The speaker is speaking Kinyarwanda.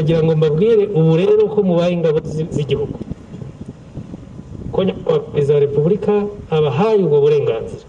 Ndagira ngo mbabwire ubu rero ko mubaye ingabo zi- z'igihugu. Ko nyakubahwa perezida wa repubulika abahaye ubwo burenganzira.